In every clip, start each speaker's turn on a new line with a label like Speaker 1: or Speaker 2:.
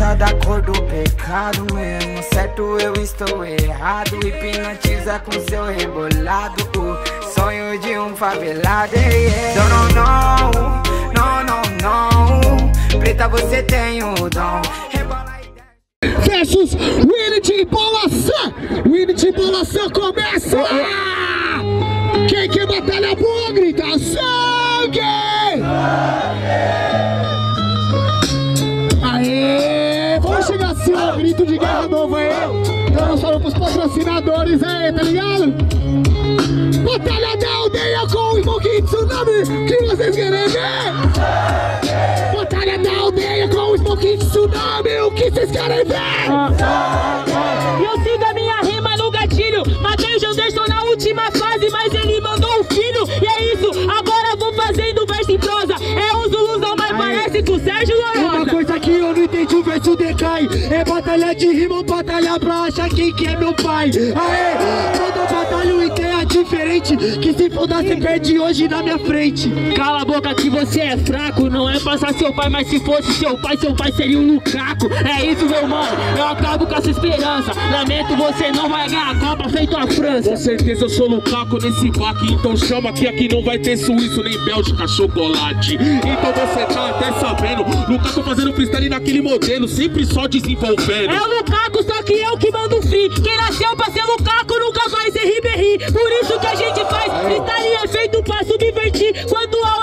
Speaker 1: preta da cor do pecado mesmo Certo eu estou errado. Hipnotiza com seu rebolado. O sonho de um favelado yeah. Don't know, não, não, não Preta você tem o dom.
Speaker 2: Versus Winnie Bolação Winnie Bolação começa Quem quer batalha boa grita sangue. Aê, grito de guerra novo aí Dando salve pros patrocinadores aí, tá ligado? Batalha da aldeia com o Smoking Tsunami que vocês querem ver? Batalha da aldeia com o Smoking Tsunami o que vocês querem ver?
Speaker 3: É
Speaker 2: batalha de rima ou batalha pra achar quem que é meu pai Aê, toda batalha uma ideia diferente Que se foda você perde hoje na minha frente
Speaker 3: Cala a boca que você é fraco. Não é passar seu pai, mas se fosse seu pai, seu pai seria o Lukaku. É isso, meu mano. Eu acabo com essa esperança. Lamento, você não vai ganhar a Copa feito a França.
Speaker 4: Com certeza eu sou Lukaku nesse baque Então chama que aqui não vai ter suíço nem Bélgica chocolate Então você tá até sabendo Lukaku fazendo freestyle naquele modelo Sempre só desenvolvendo
Speaker 3: É o Lukaku, só que eu que mando free. Quem nasceu pra ser Lukaku nunca vai ser Ribéry. Por isso que a gente faz freestyle é feito pra subvertir. Quando ao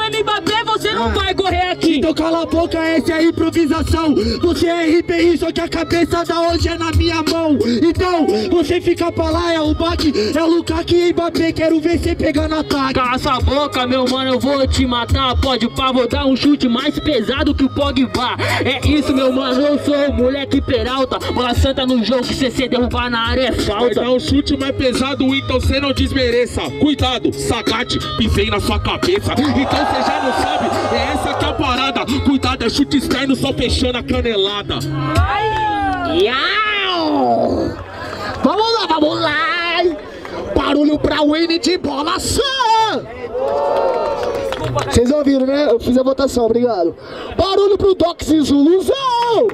Speaker 3: Mbappé, você não vai correr aqui.
Speaker 2: Então cala a boca, essa é a improvisação Você é RPI, só que a cabeça da hoje é na minha mão Então, você fica pra lá, é o baque É o Lukaku e Mbappé, quero ver você pegar no ataque
Speaker 3: Cala essa boca, meu mano, eu vou te matar. Pode pá, vou dar um chute mais pesado que o Pogba. É isso, meu mano, eu sou o moleque peralta. Bola santa no jogo, se você derrubar na área é
Speaker 4: Vai
Speaker 3: falta.
Speaker 4: dar um chute mais pesado, então você não desmereça Cuidado, sagate, pisei na sua cabeça Então você já não sabe, é essa que é a parada Cuidado, é chute externo só fechando a canelada
Speaker 2: Iau! Vamos lá, vamos lá! Barulho pra Winnie de bola! Vocês ouviram, né? Eu fiz a votação, obrigado. Barulho pro Dox e Zuluzão!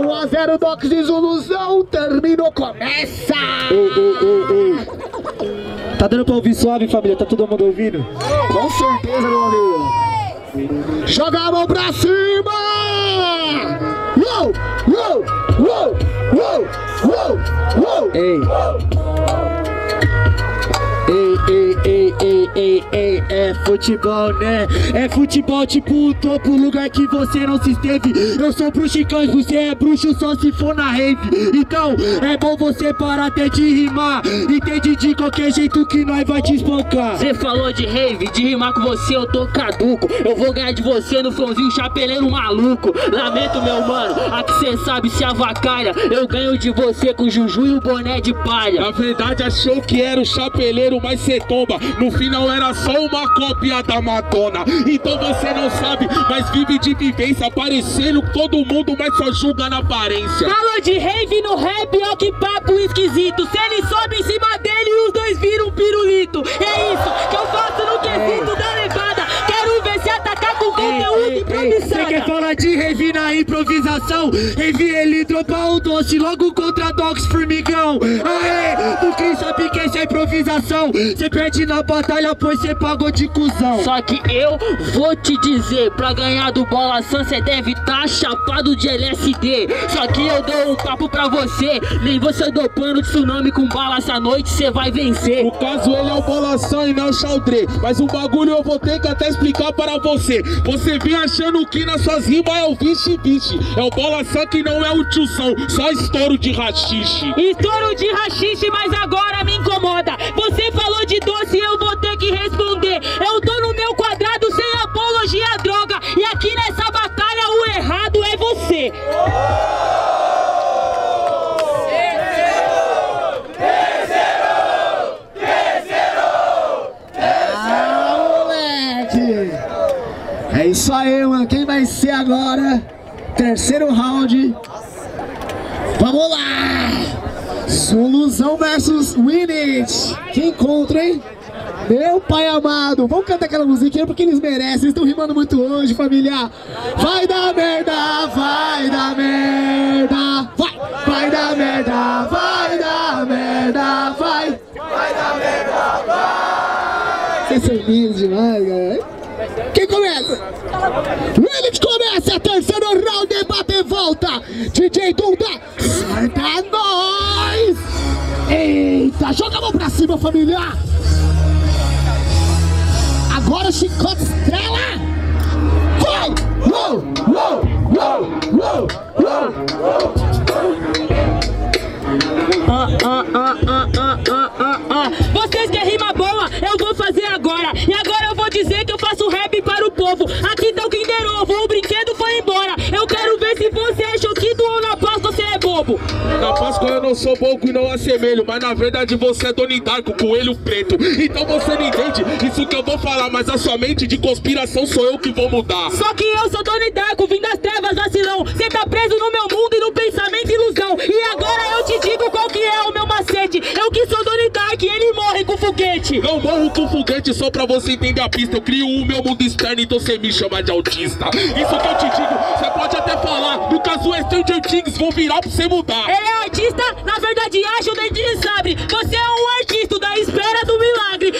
Speaker 2: 1 a 0 Dox e Zuluzão, terminou, começa! Ei, ei, ei, ei. Tá dando pra ouvir suave, família? Tá todo mundo ouvindo? Com certeza, meu amigo! Joga a mão pra cima! Uou, uou, uou, uou, uou, uou. Ei. Ei, ei, ei, é futebol, né? É futebol tipo o topo, lugar que você não se esteve. Eu sou bruxicão e você é bruxo só se for na rave. Então, é bom você parar até de rimar. Entende de qualquer jeito que nós vai te espancar.
Speaker 3: Você falou de rave, de rimar com você eu tô caduco. Eu vou ganhar de você no flowzinho chapeleiro maluco. Lamento, meu mano, aqui cê sabe se avacalha. Eu ganho de você com Juju e o boné de palha.
Speaker 4: Na verdade achou que era o chapeleiro, mas cê tomba No final era só uma cópia da Madonna Então você não sabe, mas vive de vivência Parecendo todo mundo, mas só julga na aparência
Speaker 3: Falou de rave no rap, ó que papo esquisito. Se ele sobe em cima dele, os dois viram um pirulito. É isso que eu faço no quesito da levada. Quero ver se atacar com conteúdo
Speaker 2: Você
Speaker 3: improvisado.
Speaker 2: quer falar de rave na improvisação? Rave ele dropar o doce logo contra Dogs Formigão. Aê, tu quem sabe que essa é improvisação? Cê perde na batalha, pois cê pagou de cuzão.
Speaker 3: Só que eu vou te dizer, pra ganhar do Bola San, cê deve tá chapado de LSD. Só que eu dou um papo pra você, nem você dopando tsunami com bala essa noite, cê vai vencer.
Speaker 4: No caso ele é o bolação e não o xaldré Mas o bagulho eu vou ter que até explicar para você Você vem achando que nas suas rimas é o vixe-vixe É o bolação que não é o tioção, só estouro de rachixe
Speaker 3: Estouro de rachixe, mas agora me incomoda. Você falou de doce, eu vou ter que responder. Eu tô no meu quadrado sem apologia à droga. E aqui nessa batalha o errado é você.
Speaker 2: Ah, moleque! É isso aí, mano. Quem vai ser agora? Terceiro round. Vamos lá! Solução versus Winnet. Que encontro, hein? Meu pai amado, vamos cantar aquela musiquinha porque eles merecem, estão rimando muito hoje, família. Vai dar merda, vai dar merda, vai, vai dar merda, vai dar merda, vai, vai dar merda, vai. Vocês são lindos demais, galera. Quem começa? Ele começa a terceiro round, debate e volta. DJ Dunda, solta nós! Eita, joga a mão pra cima, família! Agora o chicote estrela! Vai! Uou, uou, uou, uou, uou.
Speaker 3: Ah, ah, ah, ah, ah, ah, ah, ah. Vocês querem rima boa? Eu vou fazer agora. E agora eu vou dizer que eu faço
Speaker 4: não sou bobo e não assemelho, mas na verdade você é Doni Darko, coelho preto. Então você não entende isso que eu vou falar, mas a sua mente de conspiração sou eu que vou mudar.
Speaker 3: Só que eu sou Doni Darko, vim das trevas, vacilão. Cê tá preso no meu mundo e no pensamento ilusão. E agora eu te digo qual que é o meu macete. Eu que sou Doni Dark, ele morre com foguete.
Speaker 4: Não morro com foguete só pra você entender a pista. Eu crio o meu mundo externo, então você me chama de autista. Isso que eu te digo, você pode até falar. No caso é Stranger Things, vou virar pra você mudar.
Speaker 3: Ele é artista, na verdade acha o dente de sabre. Você é um artista da espera do milagre.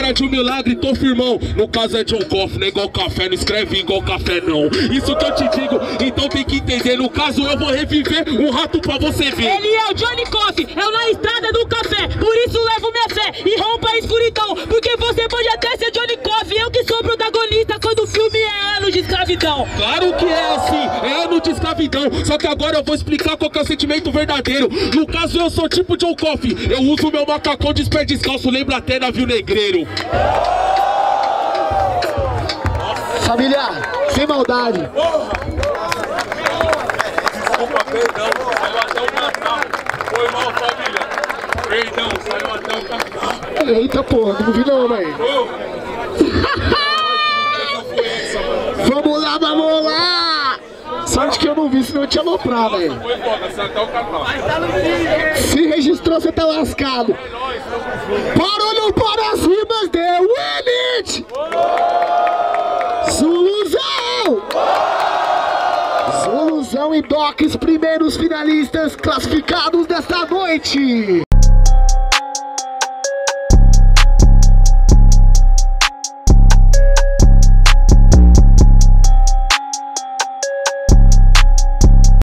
Speaker 4: Espera de um milagre, tô firmão. No caso é John Coffey, não é igual café, não escreve igual café, não. Isso que eu te digo, então tem que entender. No caso, eu vou reviver um rato pra você ver.
Speaker 3: Ele é o Johnny Coffee, eu na estrada do café. Por isso levo minha fé e rompa a escuridão. Porque você pode até ser Johnny Coffee, eu que sou protagonista quando escravidão.
Speaker 4: Claro que é assim, é ano de escravidão. Só que agora eu vou explicar qual que é o sentimento verdadeiro. No caso, eu sou tipo John Coffey. Eu uso meu macacão de pé descalço, lembra até navio negreiro.
Speaker 2: Família, sem maldade.
Speaker 4: Desculpa, perdão, saiu até o Natal. Foi mal, família. Perdão, saiu até o Natal.
Speaker 2: Eita porra, não vi não, mãe. Vamos lá, vamos lá! Sorte que eu não vi, senão eu te aloprar, velho. Se registrou, você tá lascado. Para ou não para as rimas de Winnet! Zuluzão! Zuluzão e Docs, primeiros finalistas classificados desta noite.